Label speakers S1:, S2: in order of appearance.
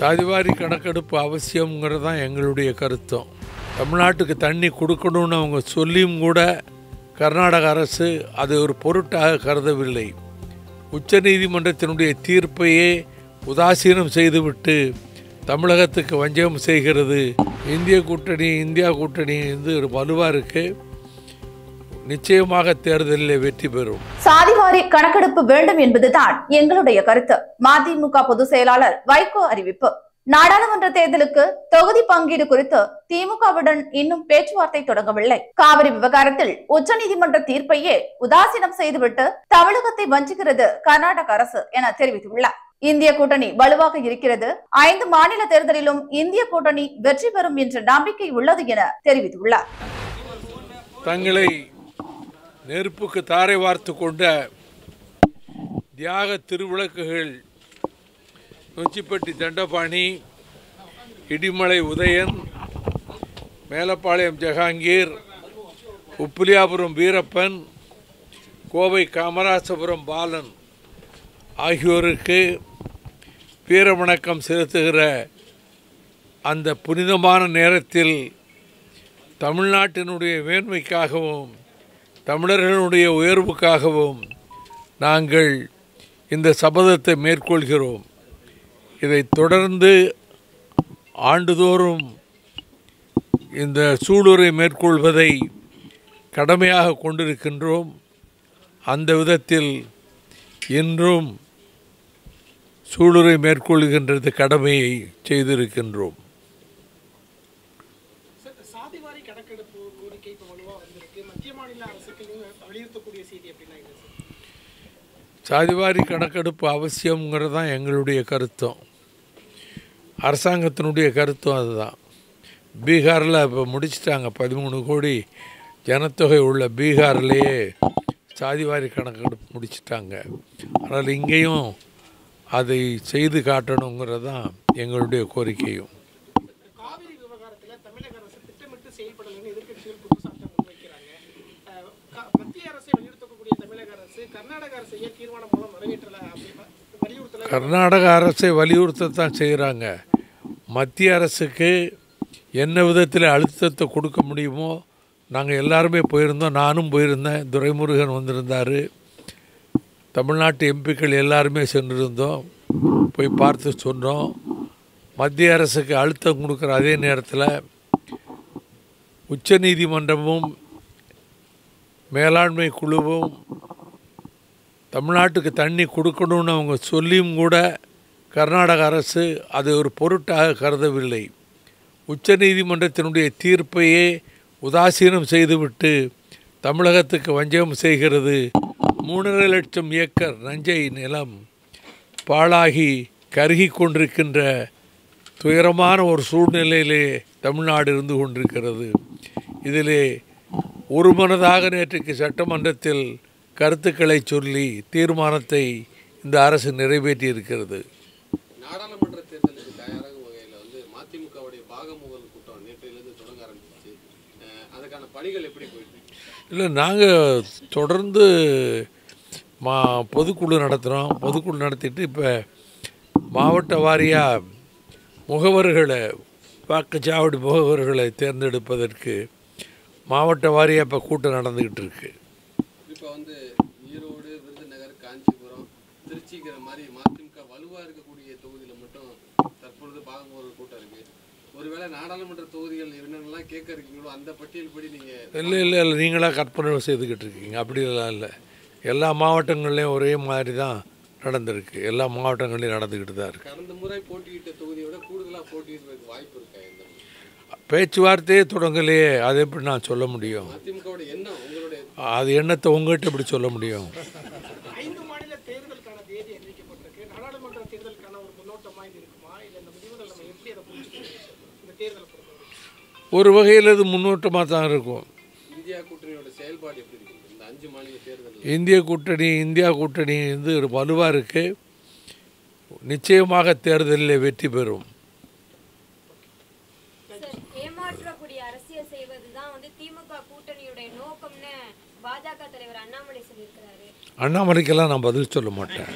S1: சாதிவாரி கணக்கெடுப்பு அவசியங்கிறது தான் எங்களுடைய கருத்தம். தமிழ்நாட்டுக்கு தண்ணி கொடுக்கணும்னு அவங்க சொல்லியும் கூட கர்நாடக அரசு அதை ஒரு பொருட்டாக கருதவில்லை. உச்சநீதிமன்றத்தினுடைய தீர்ப்பையே உதாசீனம் செய்துவிட்டு தமிழகத்துக்கு வஞ்சகம் செய்கிறது. இந்திய கூட்டணி இந்தியா கூட்டணி வந்து ஒரு வலுவாக இருக்குது நிச்சயமாக தேர்தலில் வெற்றி பெறும்.
S2: சாதிவாரி கணக்கெடுப்பு வேண்டும் என்பதுதான் எங்களுடைய கருத்து. மதிமுக பொதுச் செயலாளர் வைகோ அறிவிப்பு. நாடாளுமன்ற தேர்தலுக்கு தொகுதி பங்கீடு குறித்து திமுகவுடன் இன்னும் பேச்சுவார்த்தை தொடங்கவில்லை. காவிரி விவகாரத்தில் உச்சநீதிமன்ற தீர்ப்பையே உதாசீனம் செய்துவிட்டு தமிழகத்தை வஞ்சுகிறது கர்நாடக அரசு என தெரிவித்துள்ளார். இந்திய கூட்டணி வலுவாக இருக்கிறது. ஐந்து மாநில தேர்தலிலும் இந்திய கூட்டணி வெற்றி பெறும் என்ற நம்பிக்கை உள்ளது என தெரிவித்துள்ளார்.
S1: தங்களை நெருப்புக்கு தாரை வார்த்து கொண்ட தியாக திருவிளக்குகள் நொச்சிப்பட்டி தண்டபாணி இடிமலை உதயன் மேலப்பாளையம் ஜஹாங்கீர் உப்பிலியாபுரம் வீரப்பன் கோவை காமராசபுரம் பாலன் ஆகியோருக்கு வீரவணக்கம் செலுத்துகிற அந்த புனிதமான நேரத்தில் தமிழ்நாட்டினுடைய மேன்மைக்காகவும் தமிழர்களுடைய உயர்வுக்காகவும் நாங்கள் இந்த சபதத்தை மேற்கொள்கிறோம். இதை தொடர்ந்து ஆண்டுதோறும் இந்த சூளுரை மேற்கொள்வதை கடமையாக கொண்டிருக்கின்றோம். அந்த விதத்தில் இன்றும் சூளுரை மேற்கொள்கின்றது கடமையை செய்திருக்கின்றோம்
S3: சார், சாதிவாரி கணக்கெடுப்பு கோரிக்கை இப்போ வலுவா வந்திருக்கு மத்திய மாநில அரசுக்கு நீங்க வலியுறுத்தக்கூடிய செய்தி அப்படின்னா என்ன சார்
S1: சாதிவாரி கணக்கெடுப்பு அவசியங்கிறது தான் எங்களுடைய கருத்தம். அரசாங்கத்தினுடைய கருத்தும் அதுதான். பீகாரில் இப்போ முடிச்சிட்டாங்க பதிமூணு கோடி ஜனத்தொகை உள்ள பீகார்லேயே சாதிவாரி கணக்கெடுப்பு முடிச்சிட்டாங்க. ஆனால் இங்கேயும் அதை செய்து காட்டணுங்கிறது தான் எங்களுடைய கோரிக்கையும்.
S3: மத்திய அரசு கர்நாடக அரசை
S1: வலியுறுத்தத்தான் செய்கிறாங்க மத்திய அரசுக்கு என்ன விதத்தில் அழுத்தத்தை கொடுக்க முடியுமோ நாங்கள் எல்லாருமே போயிருந்தோம் நானும் போயிருந்தேன் துரைமுருகன் வந்திருந்தார். தமிழ்நாட்டு எம்பிக்கள் எல்லாருமே சென்றிருந்தோம் போய் பார்த்து சொன்னோம். மத்திய அரசுக்கு அழுத்தம் கொடுக்குற அதே நேரத்தில் உச்சநீதிமன்றமும் மேலாண்மை குழுவும் தமிழ்நாட்டுக்கு தண்ணி கொடுக்கணும்னு அவங்க சொல்லியும் கூட கர்நாடக அரசு அதை ஒரு பொருட்டாக கருதவில்லை. உச்சநீதிமன்றத்தினுடைய தீர்ப்பையே உதாசீனம் செய்துவிட்டு தமிழகத்துக்கு வஞ்சகம் செய்கிறது மூணரை லட்சம் ஏக்கர் நஞ்சை நிலம் பாழாகி கருகி கொண்டிருக்கின்ற துயரமான ஒரு சூழ்நிலையிலே தமிழ்நாடு இருந்து கொண்டிருக்கிறது. இதிலே ஒருமனதாக நேற்றுக்கு சட்டமன்றத்தில் கருத்துக்களை சொல்லி தீர்மானத்தை இந்த அரசு நிறைவேற்றி இருக்கிறது
S4: நாடாளுமன்ற தேர்தலுக்கு தயாராகும் வகையில் வந்து மதிமுகவுடைய பாகமுகல் கூட்டம் நேற்றையிலேருந்து தொடங்க ஆரம்பிச்சிச்சு. அஹ் அதுக்கான பணிகள் எப்படி போயிட்டு?
S1: இல்லை நாங்கள் தொடர்ந்து மா பொதுக்குழு நடத்துகிறோம் பொதுக்குழு நடத்திட்டு இப்போ மாவட்ட வாரியாக முகவர்களை வாக்குச்சாவடி முகவர்களை தேர்ந்தெடுப்பதற்கு மாவட்ட வாரியாக இப்போ கூட்டம் நடந்துக்கிட்டு இருக்கு.
S4: இப்போ வந்து ஈரோடு விருதுநகர் காஞ்சிபுரம் திருச்சிங்கிற மாதிரி மதிமுக வலுவாக இருக்கக்கூடிய தொகுதியில் மட்டும் தற்பொழுது பாகமுகல் கூட்டம் இருக்கு. ஒருவேளை நாடாளுமன்ற தொகுதிகள் என்னென்னலாம் கேட்க இருக்கீங்களோ அந்த பட்டியல்படி நீங்கள்
S1: இல்லை இல்லை இல்லை. நீங்களாக கற்பனை செய்துக்கிட்டு இருக்கீங்க. அப்படிலாம் இல்லை. எல்லா மாவட்டங்கள்லேயும் ஒரே மாதிரி தான் நடந்திருக்கு. எல்லா மாவட்டங்கள்லையும் நடந்துக்கிட்டு தான் இருக்குது
S4: கடந்த முறை போட்டியிட்ட தொகுதியை விட கூடுதலாக போட்டியிடுறதுக்கு வாய்ப்பு இருக்கா?
S1: பேச்சுவார்த்தையே தொடங்கலையே. அதை எப்படி நான் சொல்ல முடியும்?
S4: எண்ணம் உங்களுடைய
S1: அது எண்ணத்தை உங்கள்கிட்ட எப்படி சொல்ல முடியும்?
S3: ஒரு அதை
S1: வகையில் இது முன்னோட்டமாக தான் இருக்கும்.
S4: இந்தியா கூட்டணியோட செயல்பாடு எப்படி இருக்கு இந்த அஞ்சு மாநில தேர்தலில்
S1: இந்திய கூட்டணி இந்தியா கூட்டணி வந்து ஒரு வலுவாக இருக்குது நிச்சயமாக தேர்தலில் வெற்றி பெறும்.
S5: சார், ஏமாற்றக்கூடிய அரசியல் செய்வதுதான் வந்து திமுக கூட்டணியுடைய நோக்கம்னு பாஜக தலைவர் அண்ணாமலை சொல்லியிருக்கிறாரு.
S1: அண்ணாமலைக்கெல்லாம் நான் பதில் சொல்ல மாட்டேன்.